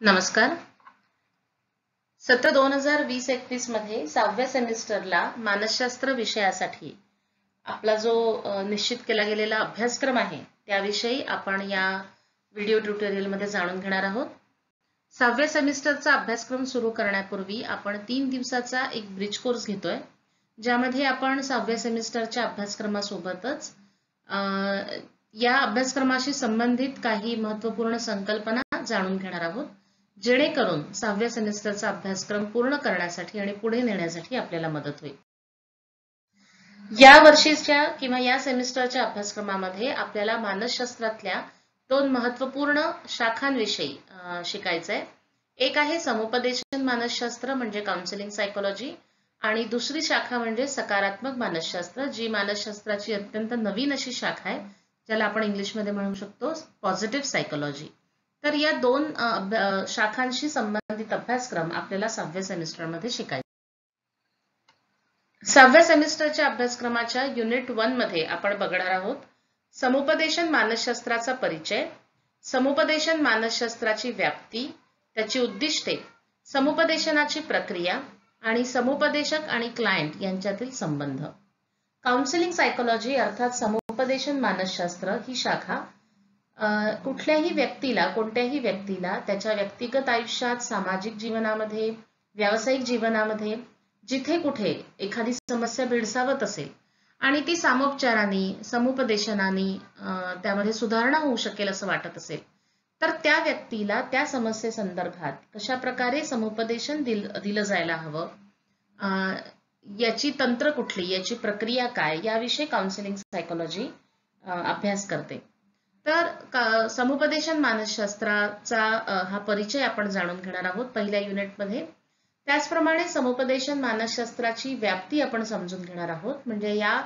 नमस्कार. सत्र दोन हजार वीस एकवीसमध्ये सहाव्या सेमिस्टरला मानसशास्त्र विषयासाठी आपला जो निश्चित केला गेलेला अभ्यासक्रम आहे त्याविषयी आपण या व्हिडिओ ट्युटोरियलमध्ये जाणून घेणार आहोत. सहाव्या सेमिस्टरचा अभ्यासक्रम सुरू करण्यापूर्वी आपण तीन दिवसाचा एक ब्रिज कोर्स घेतोय ज्यामध्ये आपण सहाव्या सेमिस्टरच्या अभ्यासक्रमासोबतच या अभ्यासक्रमाशी संबंधित काही महत्त्वपूर्ण संकल्पना जाणून घेणार आहोत. जेणेकरून सहाव्या सेमिस्टरचा अभ्यासक्रम पूर्ण करण्यासाठी आणि पुढे नेण्यासाठी आपल्याला मदत होईल. या वर्षीच्या किंवा या सेमिस्टरच्या अभ्यासक्रमामध्ये आपल्याला मानसशास्त्रातल्या दोन महत्त्वपूर्ण शाखांविषयी शिकायचं आहे एक आहे समुपदेशन मानसशास्त्र म्हणजे काउन्सिलिंग सायकोलॉजी आणि दुसरी शाखा म्हणजे सकारात्मक मानसशास्त्र जी मानसशास्त्राची अत्यंत नवीन अशी शाखा आहे ज्याला आपण इंग्लिशमध्ये म्हणू शकतो पॉझिटिव्ह सायकोलॉजी तर या दोन शाखांशी संबंधित अभ्यासक्रम आपल्याला सहाव्या सेमिस्टरमध्ये शिकायचे. सहाव्या सेमिस्टरच्या अभ्यासक्रमाच्या युनिट वनमध्ये आपण बघणार आहोत समुपदेशन मानसशास्त्राचा परिचय समुपदेशन मानसशास्त्राची व्याप्ती त्याची उद्दिष्टे समुपदेशनाची प्रक्रिया आणि समुपदेशक आणि क्लायंट यांच्यातील संबंध. काउन्सिलिंग सायकोलॉजी अर्थात समुपदेशन मानसशास्त्र ही शाखा कुठल्याही व्यक्तीला कोणत्याही व्यक्तीला त्याच्या व्यक्तिगत आयुष्यात सामाजिक जीवनामध्ये व्यावसायिक जीवनामध्ये जिथे कुठे एखादी समस्या भेडसावत असेल आणि ती सामोपचाराने समुपदेशनाने त्यामध्ये सुधारणा होऊ शकेल असं वाटत असेल तर त्या व्यक्तीला त्या समस्येसंदर्भात कशा प्रकारे समुपदेशन दिल दिलं जायला हवं? याची तंत्र कुठली? याची प्रक्रिया काय? याविषयी काउन्सिलिंग सायकोलॉजी अभ्यास करते. तर समुपदेशन मानसशास्त्राचा हा परिचय आपण जाणून घेणार आहोत पहिल्या युनिटमध्ये. त्याचप्रमाणे समुपदेशन मानसशास्त्राची व्याप्ती आपण समजून घेणार आहोत. म्हणजे या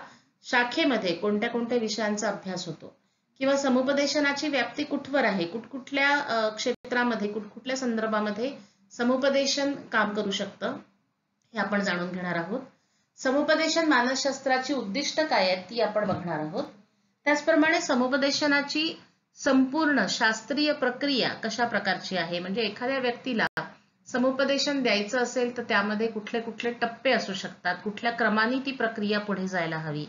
शाखेमध्ये कोणत्या कोणत्या विषयांचा अभ्यास होतो? किंवा समुपदेशनाची व्याप्ती कुठवर आहे? कुठकुठल्या क्षेत्रामध्ये कुठकुठल्या संदर्भामध्ये समुपदेशन काम करू शकतं? हे आपण जाणून घेणार आहोत. समुपदेशन मानसशास्त्राची उद्दिष्ट काय आहेत ती आपण बघणार आहोत. त्याचप्रमाणे समुपदेशनाची संपूर्ण शास्त्रीय प्रक्रिया कशा प्रकारची आहे? म्हणजे एखाद्या व्यक्तीला समुपदेशन द्यायचं असेल तर त्यामध्ये कुठले कुठले टप्पे असू शकतात. कुठल्या क्रमाने ती प्रक्रिया पुढे जायला हवी?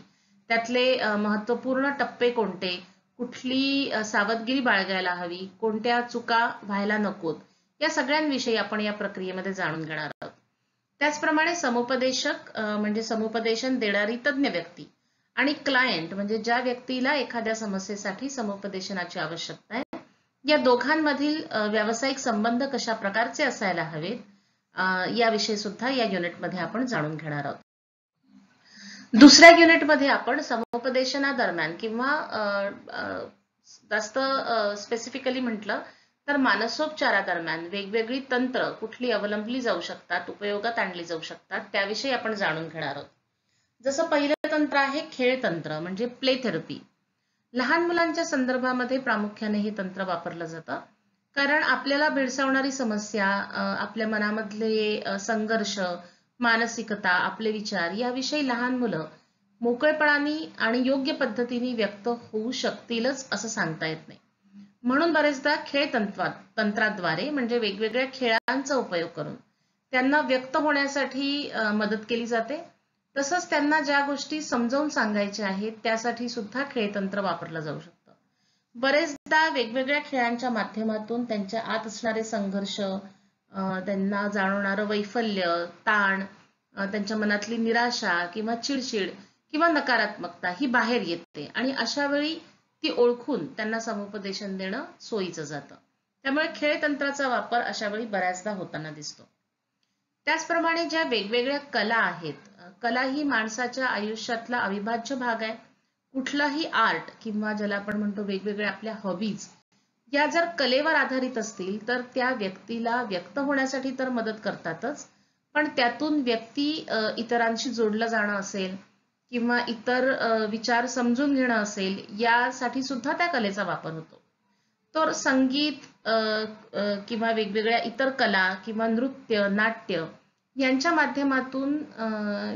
त्यातले महत्त्वपूर्ण टप्पे कोणते? कुठली सावधगिरी बाळगायला हवी? कोणत्या चुका व्हायला नकोत? या सगळ्यांविषयी आपण या प्रक्रियेमध्ये जाणून घेणार आहोत. त्याचप्रमाणे समुपदेशक म्हणजे समुपदेशन देणारी तज्ज्ञ व्यक्ती. आणि क्लायंट म्हणजे ज्या व्यक्तीला एखाद्या समस्येसाठी समुपदेशनाची आवश्यकता आहे या दोघांमधील व्यावसायिक संबंध कशा प्रकारचे असायला हवेत याविषयी सुद्धा या युनिटमध्ये आपण जाणून घेणार आहोत. दुसऱ्या युनिटमध्ये आपण समुपदेशनादरम्यान किंवा जास्त स्पेसिफिकली म्हटलं तर मानसोपचारादरम्यान वेगवेगळी तंत्र कुठली अवलंबली जाऊ शकतात उपयोगात आणली जाऊ शकतात त्याविषयी आपण जाणून घेणार आहोत. जसं पहिलं तंत्र आहे खेळ तंत्र म्हणजे प्ले थेरपी लहान मुलांच्या संदर्भामध्ये प्रामुख्याने हे तंत्र वापरलं जातं. कारण आपल्याला भेडसावणारी समस्या आपल्या मनामधले संघर्ष मानसिकता आपले विचार याविषयी लहान मुलं मोकळेपणाने आणि योग्य पद्धतीने व्यक्त होऊ शकतीलच असं सांगता येत नाही. म्हणून बरेचदा खेळ तंत्रा तंत्राद्वारे म्हणजे वेगवेगळ्या खेळांचा उपयोग करून त्यांना व्यक्त होण्यासाठी मदत केली जाते. तसंच त्यांना ज्या गोष्टी समजावून सांगायच्या आहेत त्यासाठी सुद्धा खेळतंत्र वापरलं जाऊ शकतं. बरेचदा वेगवेगळ्या खेळांच्या माध्यमातून त्यांच्या आत असणारे संघर्ष त्यांना जाणवणारं वैफल्य ताण त्यांच्या मनातली निराशा किंवा चिडचिड किंवा नकारात्मकता ही बाहेर येते आणि अशा वेळी ती ओळखून त्यांना समुपदेशन देणं सोयीचं जातं. त्यामुळे खेळतंत्राचा वापर अशा वेळी बऱ्याचदा होताना दिसतो. त्याचप्रमाणे ज्या वेगवेगळ्या कला आहेत कला ही माणसाच्या आयुष्यातला अविभाज्य भाग आहे. कुठलाही आर्ट किंवा ज्याला आपण म्हणतो वेगवेगळ्या आपल्या हॉबीज या जर कलेवर आधारित असतील तर त्या व्यक्तीला व्यक्त होण्यासाठी तर मदत करतातच. पण त्यातून व्यक्ती इतरांशी जोडलं जाणं असेल किंवा इतर विचार समजून घेणं असेल यासाठी सुद्धा त्या कलेचा वापर होतो. तर संगीत किंवा वेगवेगळ्या इतर कला किंवा नृत्य नाट्य यांच्या माध्यमातून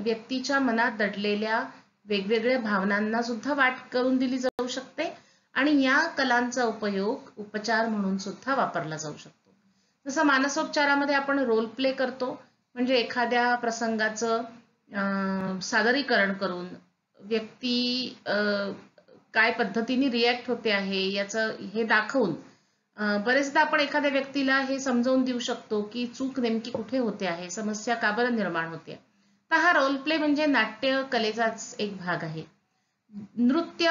व्यक्तीच्या मनात दडलेल्या वेगवेगळ्या भावनांना सुद्धा वाट करून दिली जाऊ शकते आणि या कलांचा उपयोग उपचार म्हणून सुद्धा वापरला जाऊ शकतो. जसं मानसोपचारामध्ये आपण रोल प्ले करतो म्हणजे एखाद्या प्रसंगाचं सादरीकरण करून व्यक्ती काय पद्धतीने रिॲक्ट होते आहे याचं हे दाखवून बरेचदा आपण एखाद्या व्यक्तीला हे समजावून देऊ शकतो की चूक नेमकी कुठे होते आहे समस्या का बरं निर्माण होते तर हा रोल प्ले म्हणजे नाट्य कलेचाच एक भाग आहे. नृत्य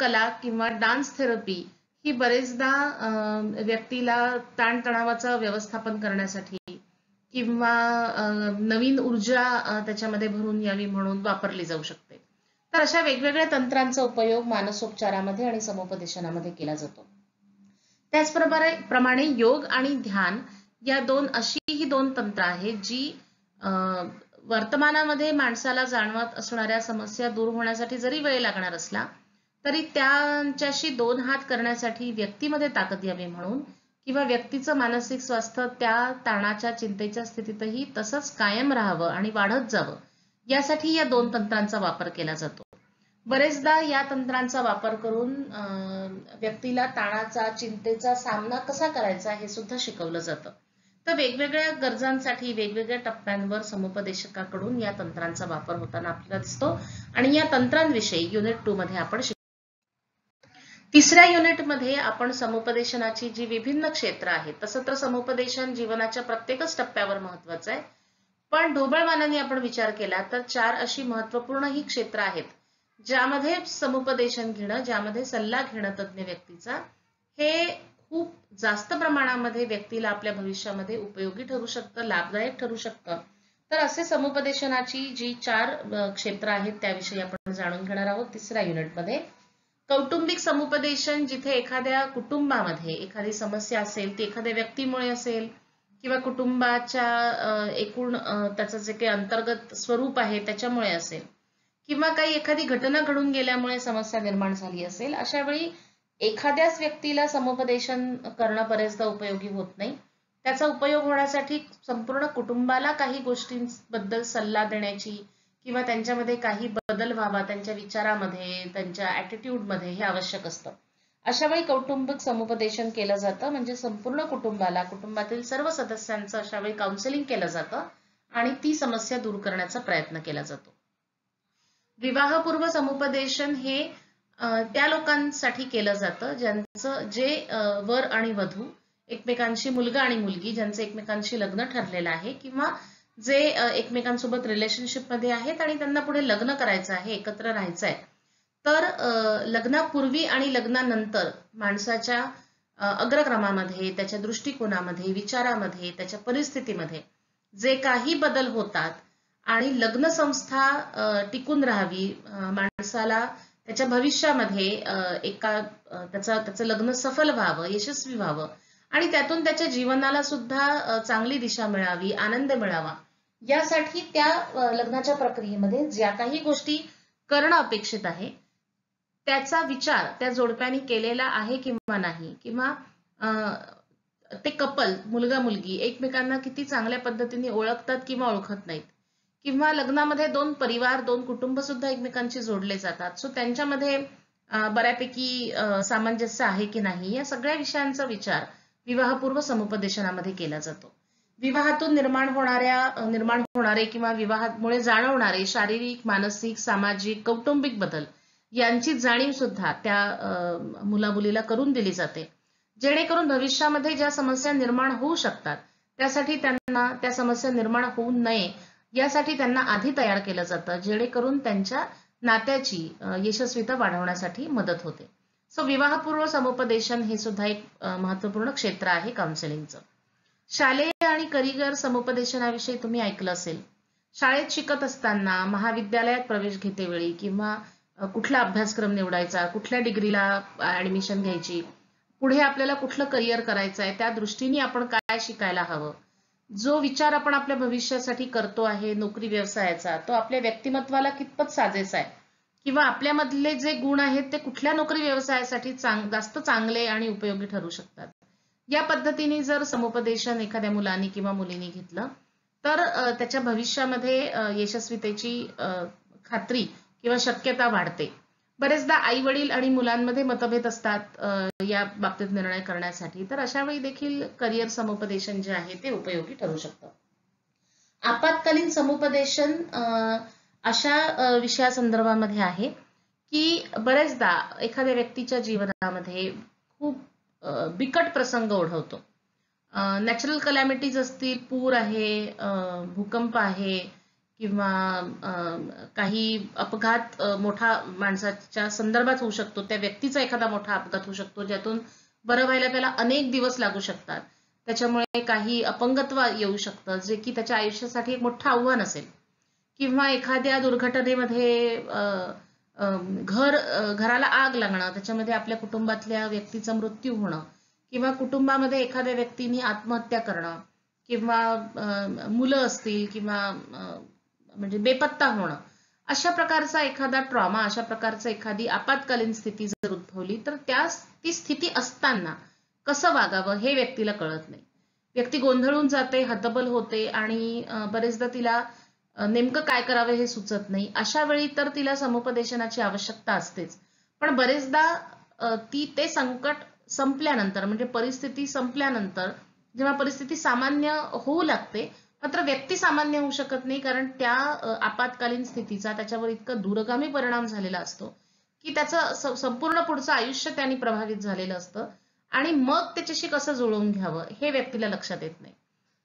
कला किंवा डान्स थेरपी ही बरेचदा व्यक्तीला ताणतणावाचं व्यवस्थापन करण्यासाठी किंवा नवीन ऊर्जा त्याच्यामध्ये भरून यावी म्हणून वापरली जाऊ शकते. तर अशा वेगवेगळ्या तंत्रांचा उपयोग मानसोपचारामध्ये आणि समुपदेशनामध्ये केला जातो. त्याचप्रमाणे प्रमाणे योग आणि ध्यान या दोन अशी ही दोन तंत्र आहेत जी वर्तमानामध्ये माणसाला जाणवत असणाऱ्या समस्या दूर होण्यासाठी जरी वेळ लागणार असला तरी त्यांच्याशी दोन हात करण्यासाठी व्यक्तीमध्ये ताकद यावी म्हणून किंवा व्यक्तीचं मानसिक स्वास्थ्य त्या ताणाच्या चिंतेच्या स्थितीतही तसंच कायम राहावं आणि वाढत जावं यासाठी या दोन तंत्रांचा वापर केला जातो. बरेचदा या तंत्रांचा वापर करून व्यक्तीला ताणाचा चिंतेचा सामना कसा करायचा हे सुद्धा शिकवलं जातं. तर वेगवेगळ्या गरजांसाठी वेगवेगळ्या टप्प्यांवर समुपदेशकाकडून या तंत्रांचा वापर होताना आपल्याला दिसतो. आणि या तंत्रांविषयी युनिट टू मध्ये आपण तिसऱ्या युनिटमध्ये आपण समुपदेशनाची जी विभिन्न क्षेत्र आहेत तसं तर समुपदेशन जीवनाच्या प्रत्येकच टप्प्यावर महत्वाचं आहे. पण ढोबळमानाने आपण विचार केला तर चार अशी महत्त्वपूर्ण ही क्षेत्र आहेत ज्यामध्ये समुपदेशन घेणं ज्यामध्ये सल्ला घेणं तज्ज्ञ व्यक्तीचा हे खूप जास्त प्रमाणामध्ये व्यक्तीला आपल्या भविष्यामध्ये उपयोगी ठरू शकतं लाभदायक ठरू शकतं. तर असे समुपदेशनाची जी चार क्षेत्र आहेत त्याविषयी आपण जाणून घेणार आहोत तिसऱ्या युनिटमध्ये. कौटुंबिक समुपदेशन जिथे एखाद्या कुटुंबामध्ये एखादी समस्या असेल ती एखाद्या व्यक्तीमुळे असेल किंवा कुटुंबाच्या एकूण त्याचं जे काही अंतर्गत स्वरूप आहे त्याच्यामुळे असेल. किंवा काही एखादी घटना घडून गेल्यामुळे समस्या निर्माण झाली असेल अशा वेळी एखाद्याच व्यक्तीला समुपदेशन करणं बरेचदा उपयोगी होत नाही. त्याचा उपयोग होण्यासाठी संपूर्ण कुटुंबाला काही गोष्टींबद्दल सल्ला देण्याची किंवा त्यांच्यामध्ये काही बदल व्हावा त्यांच्या विचारामध्ये त्यांच्या ऍटिट्यूडमध्ये हे आवश्यक असतं. अशा वेळी कौटुंबिक समुपदेशन केलं जातं म्हणजे संपूर्ण कुटुंबाला कुटुंबातील सर्व सदस्यांचं अशा वेळी काउन्सिलिंग केलं जातं आणि ती समस्या दूर करण्याचा प्रयत्न केला जातो. विवाहपूर्व समुपदेशन हे त्या लोकांसाठी केलं जातं ज्यांचं जे वर आणि वधू एकमेकांशी मुलगा आणि मुलगी ज्यांचं एकमेकांशी लग्न ठरलेलं आहे किंवा जे एकमेकांसोबत रिलेशनशिपमध्ये आहेत आणि त्यांना पुढे लग्न करायचं आहे एकत्र राहायचं आहे तर लग्नापूर्वी आणि लग्नानंतर माणसाच्या अग्रक्रमामध्ये त्याच्या दृष्टिकोनामध्ये विचारामध्ये त्याच्या परिस्थितीमध्ये जे काही बदल होतात आणि लग्न संस्था टिकून राहावी माणसाला त्याच्या भविष्यामध्ये एका त्याचं त्याचं लग्न सफल व्हावं यशस्वी व्हावं आणि त्यातून त्याच्या जीवनाला सुद्धा चांगली दिशा मिळावी आनंद मिळावा यासाठी त्या लग्नाच्या प्रक्रियेमध्ये ज्या काही गोष्टी करणं अपेक्षित आहे त्याचा विचार त्या जोडप्याने केलेला आहे किंवा नाही? किंवा ते कपल मुलगा मुलगी एकमेकांना किती चांगल्या पद्धतीने ओळखतात किंवा ओळखत नाहीत? किंवा लग्नामध्ये दोन परिवार दोन कुटुंब सुद्धा एकमेकांशी जोडले जातात. सो त्यांच्यामध्ये बऱ्यापैकी सामंजस्य आहे की नाही? या सगळ्या विषयांचा विचार विवाहपूर्व समुपदेशनामध्ये केला जातो. विवाहातून निर्माण होणाऱ्या निर्माण होणारे किंवा विवाहामुळे जाणवणारे शारीरिक मानसिक सामाजिक कौटुंबिक बदल यांची जाणीव सुद्धा त्या मुलामुलीला करून दिली जाते. जेणेकरून भविष्यामध्ये ज्या समस्या निर्माण होऊ शकतात त्यासाठी त्यांना त्या समस्या निर्माण होऊ नये यासाठी त्यांना आधी तयार केलं जातं जेणेकरून त्यांच्या नात्याची यशस्वीता वाढवण्यासाठी मदत होते. सो विवाहपूर्व समुपदेशन हे सुद्धा एक महत्त्वपूर्ण क्षेत्र आहे काउन्सिलिंगचं शालेय आणि करिअर समुपदेशनाविषयी तुम्ही ऐकलं असेल. शाळेत शिकत असताना महाविद्यालयात प्रवेश घेतेवेळी किंवा कुठला अभ्यासक्रम निवडायचा कुठल्या डिग्रीला ऍडमिशन घ्यायची पुढे आपल्याला कुठलं करिअर करायचं आहे त्या दृष्टीने आपण काय शिकायला हवं? जो विचार आपण आपल्या भविष्यासाठी करतो आहे नोकरी व्यवसायाचा तो आपल्या व्यक्तिमत्वाला कितपत साजेसा आहे? किंवा आपल्यामधले जे गुण आहेत ते कुठल्या नोकरी व्यवसायासाठी चांग जास्त चांगले आणि उपयोगी ठरू शकतात? या पद्धतीने जर समुपदेशन एखाद्या मुलांनी किंवा मुलीने घेतलं तर त्याच्या भविष्यामध्ये यशस्वीतेची खात्री किंवा शक्यता वाढते. बरेचदा आई वडील आणि मुलांमध्ये मतभेद असतात या बाबतीत निर्णय करण्यासाठी. तर अशा वेळी देखील करिअर समुपदेशन जे आहे ते उपयोगी ठरू शकतं. आपत्कालीन समुपदेशन अशा विषयासंदर्भामध्ये आहे की बरेचदा एखाद्या व्यक्तीच्या जीवनामध्ये खूप बिकट प्रसंग ओढवतो. नॅचरल कलॅमिटीज असतील पूर आहे भूकंप आहे किंवा काही अपघात मोठा माणसाच्या संदर्भात होऊ शकतो. त्या व्यक्तीचा एखादा मोठा अपघात होऊ शकतो ज्यातून बरं व्हायला त्याला अनेक दिवस लागू शकतात. त्याच्यामुळे काही अपंगत्व येऊ शकतं जे की त्याच्या आयुष्यासाठी एक मोठं आव्हान असेल. किंवा एखाद्या दुर्घटनेमध्ये घर घराला आग लागणं त्याच्यामध्ये आपल्या कुटुंबातल्या व्यक्तीचा मृत्यू होणं किंवा कुटुंबामध्ये एखाद्या व्यक्तीने आत्महत्या करणं किंवा मुलं असतील किंवा म्हणजे बेपत्ता होणं. अशा प्रकारचा एखादा ट्रॉमा अशा प्रकारचा एखादी आपत्कालीन स्थिती जर उद्भवली तर त्या ती स्थिती असताना कसं वागावं हे व्यक्तीला कळत नाही. व्यक्ती गोंधळून जाते हतबल होते आणि बरेचदा तिला नेमकं काय करावं हे सुचत नाही. अशा वेळी तर तिला समुपदेशनाची आवश्यकता असतेच. पण बरेचदा ती ते संकट संपल्यानंतर म्हणजे परिस्थिती संपल्यानंतर जेव्हा परिस्थिती सामान्य होऊ लागते मात्र व्यक्ती सामान्य होऊ शकत नाही कारण त्या आपत्कालीन स्थितीचा त्याच्यावर इतका दूरगामी परिणाम झालेला असतो की त्याचं संपूर्ण पुढचं आयुष्य त्यांनी प्रभावित झालेलं असतं आणि मग त्याच्याशी कसं जुळवून घ्यावं हे व्यक्तीला लक्षात येत नाही.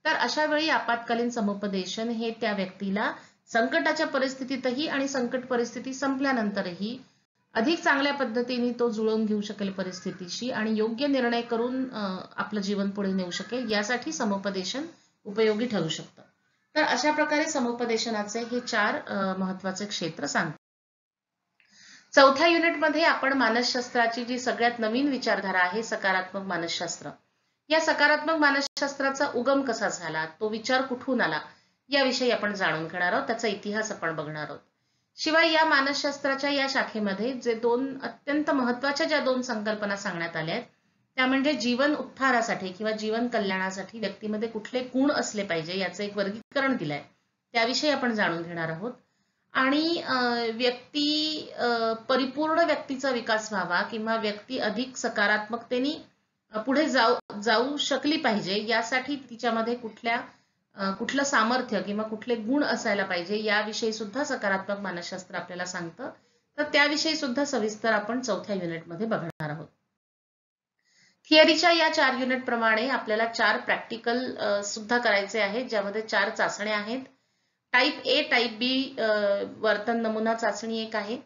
तर अशा वेळी आपत्कालीन समुपदेशन हे त्या व्यक्तीला संकटाच्या परिस्थितीतही आणि संकट परिस्थिती संपल्यानंतरही अधिक चांगल्या पद्धतीने तो जुळवून घेऊ शकेल परिस्थितीशी आणि योग्य निर्णय करून आपलं जीवन पुढे नेऊ शकेल यासाठी समुपदेशन उपयोगी ठरू शकतं. तर अशा प्रकारे समुपदेशनाचे हे चार महत्त्वाचे क्षेत्र सांगतात चौथ्या युनिटमध्ये आपण मानसशास्त्राची जी सगळ्यात नवीन विचारधारा आहे सकारात्मक मानसशास्त्र. या सकारात्मक मानसशास्त्राचा उगम कसा झाला तो विचार कुठून आला याविषयी आपण जाणून घेणार आहोत त्याचा इतिहास आपण बघणार आहोत. शिवाय या मानसशास्त्राच्या या शाखेमध्ये जे दोन अत्यंत महत्त्वाच्या ज्या दोन संकल्पना सांगण्यात आल्या आहेत त्या म्हणजे जीवन उत्थारासाठी किंवा जीवन कल्याणासाठी व्यक्तीमध्ये कुठले गुण असले पाहिजे याचं एक वर्गीकरण दिलंय. त्याविषयी आपण जाणून घेणार आहोत. आणि व्यक्ती परिपूर्ण व्यक्तीचा विकास व्हावा किंवा व्यक्ती अधिक सकारात्मकतेने पुढे जाऊ जाऊ शकली पाहिजे यासाठी तिच्यामध्ये कुठल्या कुठलं सामर्थ्य किंवा कुठले गुण असायला पाहिजे याविषयी सुद्धा सकारात्मक मानसशास्त्र आपल्याला सांगतं. तर त्याविषयी सुद्धा सविस्तर आपण चौथ्या युनिटमध्ये बघणार आहोत. थिअरीच्या या चार युनिट प्रमाणे आपल्याला चार प्रॅक्टिकल सुद्धा करायचे आहेत ज्यामध्ये चार चाचण्या आहेत. टाईप ए टाईप बी वर्तन नमुना चाचणी एक आहे.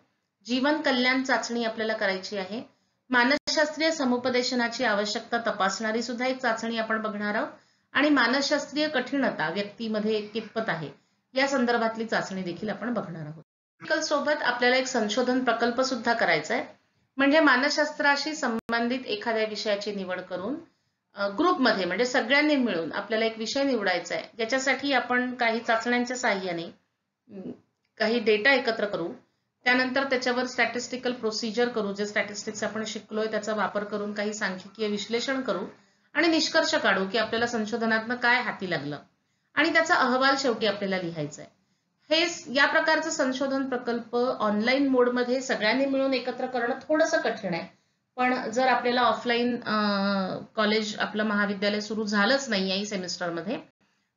जीवन कल्याण चाचणी आपल्याला करायची आहे. मानसशास्त्रीय समुपदेशनाची आवश्यकता तपासणारी सुद्धा एक चाचणी आपण बघणार आहोत. आणि मानसशास्त्रीय कठीणता व्यक्तीमध्ये कितपत आहे या संदर्भातली चाचणी देखील आपण बघणार आहोत. सोबत आपल्याला एक संशोधन प्रकल्प सुद्धा करायचा आहे. म्हणजे मानसशास्त्राशी संबंधित एखाद्या विषयाची निवड करून ग्रुपमध्ये म्हणजे सगळ्यांनी मिळून आपल्याला एक विषय निवडायचा आहे ज्याच्यासाठी आपण काही चाचण्यांच्या साह्याने काही डेटा एकत्र करू त्यानंतर त्याच्यावर स्टॅटिस्टिकल प्रोसिजर करू जे स्टॅटिस्टिक्स आपण शिकलोय त्याचा वापर करून काही सांख्यिकीय विश्लेषण करू आणि निष्कर्ष काढू की आपल्याला संशोधनातनं काय हाती लागलं. आणि त्याचा अहवाल शेवटी आपल्याला लिहायचा आहे हे या प्रकारचं संशोधन प्रकल्प ऑनलाईन मोडमध्ये सगळ्यांनी मिळून एकत्र करणं थोडंसं कठीण आहे. पण जर आपल्याला ऑफलाईन कॉलेज आपलं महाविद्यालय सुरू झालंच नाही आहे सेमिस्टरमध्ये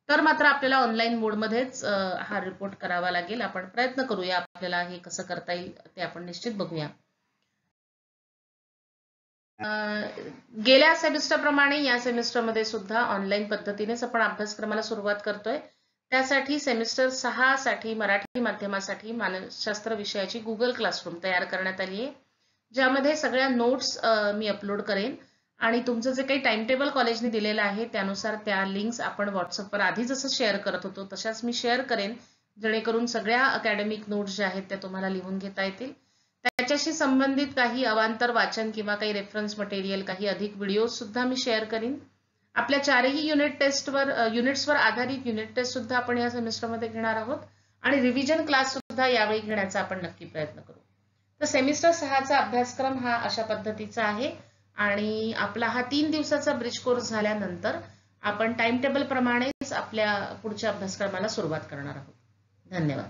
तर मात्र आपल्याला ऑनलाईन मोडमध्येच हा रिपोर्ट करावा लागेल. आपण प्रयत्न करूया आपल्याला हे कसं करता येईल ते आपण निश्चित बघूया. गेल्या सेमिस्टरप्रमाणे या सेमिस्टरमध्ये सुद्धा ऑनलाईन पद्धतीनेच आपण अभ्यासक्रमाला सुरुवात करतोय. त्यासाठी सेमिस्टर सहा साठी मराठी माध्यमासाठी मानसशास्त्र विषयाची गुगल क्लासरूम तयार करण्यात आली आहे. ज्यामध्ये सगळ्या नोट्स मी अपलोड करेन. आणि तुमचं जे काही टाइम टेबल कॉलेजने दिलेलं आहे त्यानुसार त्या लिंक्स आपण व्हॉट्सअपवर आधी जसं शेअर करत होतो तशाच मी शेअर करेन. जेणेकरून सगळ्या अकॅडमिक नोट्स ज्या आहेत त्या तुम्हाला लिहून घेता येतील. त्याच्याशी संबंधित काही अवांतर वाचन किंवा काही रेफरन्स मटेरियल काही अधिक व्हिडिओ सुद्धा मी शेअर करीन. आपल्या चारही युनिट टेस्टवर युनिट्सवर आधारित युनिट टेस्ट सुद्धा आपण या सेमिस्टरमध्ये घेणार आहोत. आणि रिव्हिजन क्लास सुद्धा यावेळी घेण्याचा आपण नक्की प्रयत्न करू. तर सेमिस्टर सहाचा अभ्यासक्रम हा अशा पद्धतीचा आहे. आणि आपला हा तीन दिवसाचा ब्रिज कोर्स झाल्यानंतर आपण टाइम टेबल प्रमाणेच आपल्या पुढच्या अभ्यासक्रमाला सुरुवात करणार आहोत. धन्यवाद.